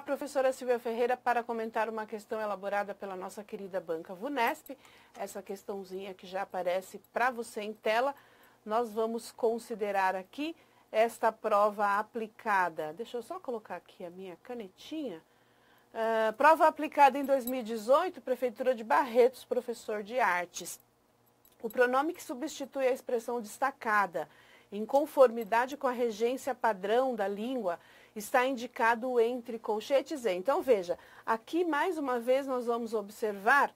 Professora Silvia Ferreira, para comentar uma questão elaborada pela nossa querida banca VUNESP. Essa questãozinha que já aparece para você em tela. Nós vamos considerar aqui esta prova aplicada. Deixa eu só colocar aqui a minha canetinha. Uh, prova aplicada em 2018, Prefeitura de Barretos, professor de artes. O pronome que substitui a expressão destacada, em conformidade com a regência padrão da língua, está indicado entre colchetes e. Então, veja, aqui mais uma vez nós vamos observar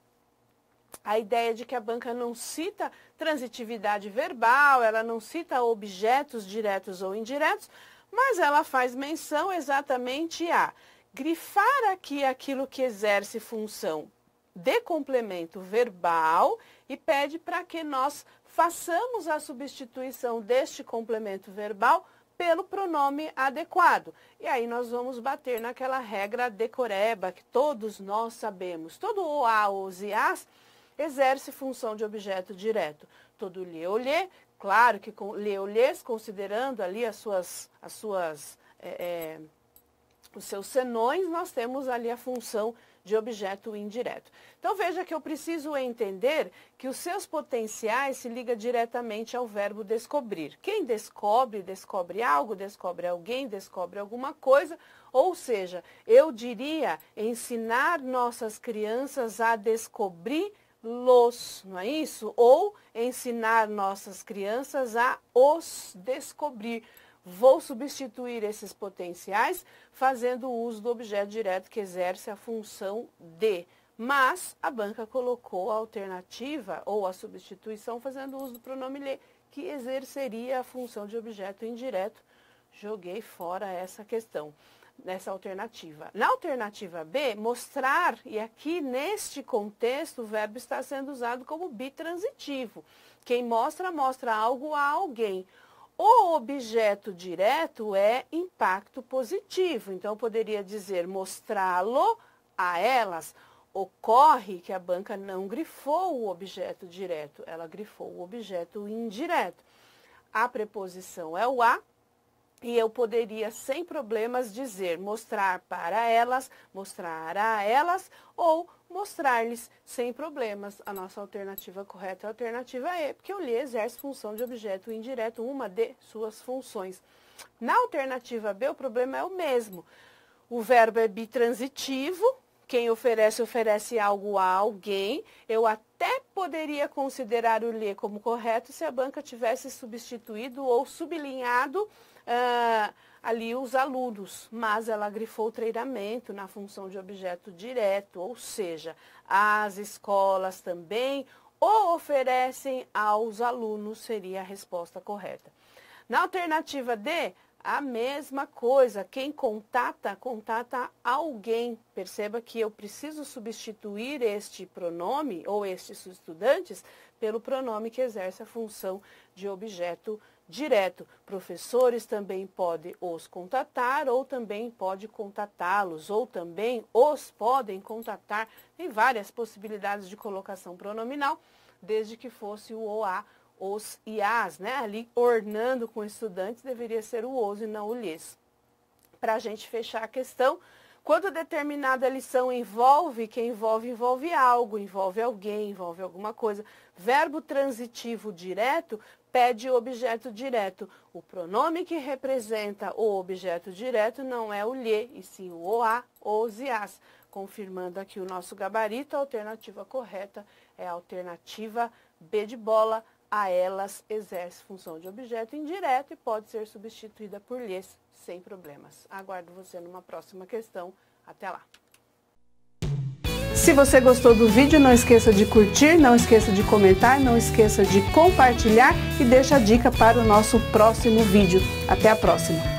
a ideia de que a banca não cita transitividade verbal, ela não cita objetos diretos ou indiretos, mas ela faz menção exatamente a grifar aqui aquilo que exerce função de complemento verbal e pede para que nós façamos a substituição deste complemento verbal pelo pronome adequado. E aí nós vamos bater naquela regra decoreba que todos nós sabemos. Todo o a, os e as exerce função de objeto direto. Todo lhe ou lhe, claro que com lhe ou lhes, considerando ali as suas, as suas é, é, os seus senões, nós temos ali a função de objeto indireto. Então veja que eu preciso entender que os seus potenciais se ligam diretamente ao verbo descobrir. Quem descobre, descobre algo, descobre alguém, descobre alguma coisa, ou seja, eu diria ensinar nossas crianças a descobrir los, não é isso? Ou ensinar nossas crianças a os descobrir. Vou substituir esses potenciais fazendo uso do objeto direto que exerce a função de. Mas a banca colocou a alternativa ou a substituição fazendo uso do pronome le, que exerceria a função de objeto indireto. Joguei fora essa questão, nessa alternativa. Na alternativa B, mostrar, e aqui neste contexto o verbo está sendo usado como bitransitivo. Quem mostra, mostra algo a alguém. O objeto direto é impacto positivo. Então, eu poderia dizer mostrá-lo a elas. Ocorre que a banca não grifou o objeto direto, ela grifou o objeto indireto. A preposição é o a, e eu poderia, sem problemas, dizer mostrar para elas, mostrar a elas ou mostrar-lhes sem problemas. A nossa alternativa correta é a alternativa E, porque o lhe exerce função de objeto indireto, uma de suas funções. Na alternativa B, o problema é o mesmo. O verbo é bitransitivo, quem oferece, oferece algo a alguém. Eu poderia considerar o lhe como correto se a banca tivesse substituído ou sublinhado uh, ali os alunos, mas ela grifou treinamento na função de objeto direto, ou seja, as escolas também o oferecem aos alunos, seria a resposta correta. Na alternativa D, a mesma coisa. Quem contata, contata alguém. Perceba que eu preciso substituir este pronome ou estes estudantes pelo pronome que exerce a função de objeto direto. Professores também podem os contatar ou também pode contatá-los ou também os podem contatar. Tem várias possibilidades de colocação pronominal, desde que fosse o OA os e as, né? Ali ornando com estudantes deveria ser o os e não o lhes. Para a gente fechar a questão, quando determinada lição envolve, que envolve, envolve algo, envolve alguém, envolve alguma coisa. Verbo transitivo direto pede objeto direto. O pronome que representa o objeto direto não é o lhe, e sim o oa, os e as. Confirmando aqui o nosso gabarito, a alternativa correta é a alternativa B de bola, a elas exerce função de objeto indireto e pode ser substituída por lhes sem problemas. Aguardo você numa próxima questão. Até lá! Se você gostou do vídeo, não esqueça de curtir, não esqueça de comentar, não esqueça de compartilhar e deixa a dica para o nosso próximo vídeo. Até a próxima!